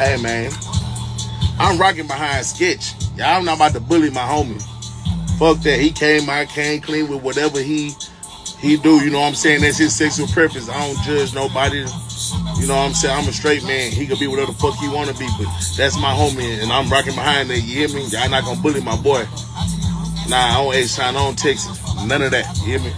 Hey man, I'm rocking behind Sketch. Y'all not about to bully my homie. Fuck that. He came, I came clean with whatever he he do. You know what I'm saying? That's his sexual preference. I don't judge nobody. You know what I'm saying? I'm a straight man. He could be whatever the fuck he wanna be, but that's my homie, and I'm rocking behind that. You hear me? Y'all not gonna bully my boy. Nah, I don't H-Town, I don't Texas. None of that. You hear me?